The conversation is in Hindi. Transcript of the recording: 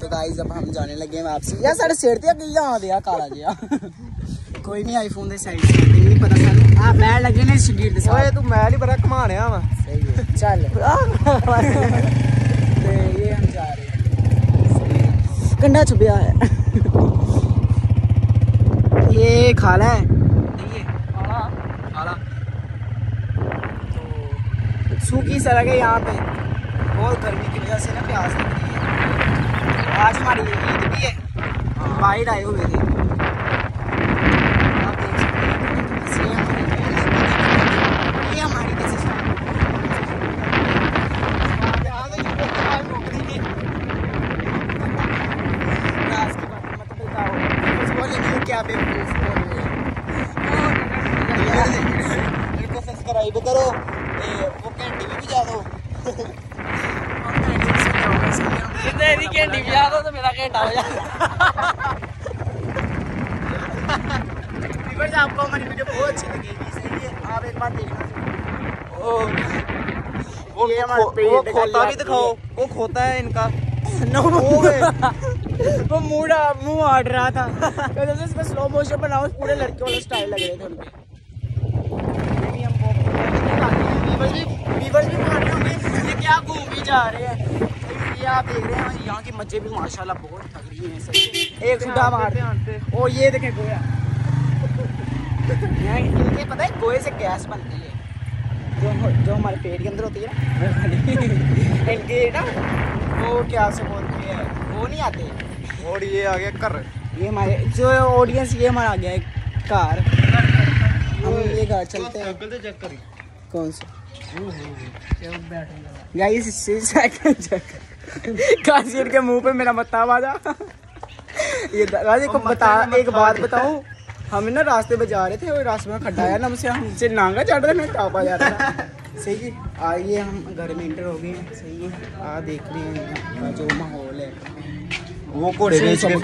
तो गाइस अब हम जाने लगे वापसी। यार साढ़े सेठ ते अग्गे आ दिया काला जिया कोई नहीं आईफोन दे साइड से। नहीं पता सानू। आ मैं लगे ने शगीर दे ओए तू मैं नहीं बड़ा कमाने आ सही है। चल। ते ये हम जा रहे हैं। कंडा छुपिया है। ये खाला है। तो, सूखी सड़क है यहाँ पे। बहुत गर्मी की वजह से ना प्यास लग रही है। आज हमारी ईद भी है। बाहर आए हुए थे। सब्सक्राइब करो वो घंटी भी बजा दो। अरे यदि घंटी बजा तो मेरा घंटा बजा दो आपको हमारी वीडियो बहुत अच्छी लगेगी इसलिए आप एक बार देखना। वो वो खोता भी दिखाओ। वो खोता है इनका। वो मूड मुँह आड़ रहा था। जैसे इसमें स्लो मोशन बनाओ पूरे लड़के वाले स्टाइल लग रहे थे उनके। व्यूवर्स भी भी क्या घूम ही जा रहे हैं। आप देख रहे हैं यहाँ की मज़े भी माशाल्लाह बहुत तगड़ी हैं एक सुधा मार ध्यान ओ ये देखें गोया। इनके पता है गोए से गैस बनती है। जो जो हमारे पेट के अंदर होती है ना इनके ना वो क्या से बोलते हैं वो नहीं आते। और ये आ गया घर। ये हमारे जो ऑडियंस ये हमारा आ गया है कार। हम ये कार चलते हैं। करी? कौन सा? गाइस साइकिल चेक काशिर के मुँह पे मेरा मत्ता बाजा। ये गाजी को बता एक बात बताऊँ हम ना रास्ते पे जा रहे थे और रास्ते में खड्डा आया ना हमसे हमसे नांगा चढ़ रहे मैं टापा जा रहा सही है आइए हम घर में इंटर हो गए हैं। सही है आ देख रहे हैं जो माहौल है। वो घोड़े बेच के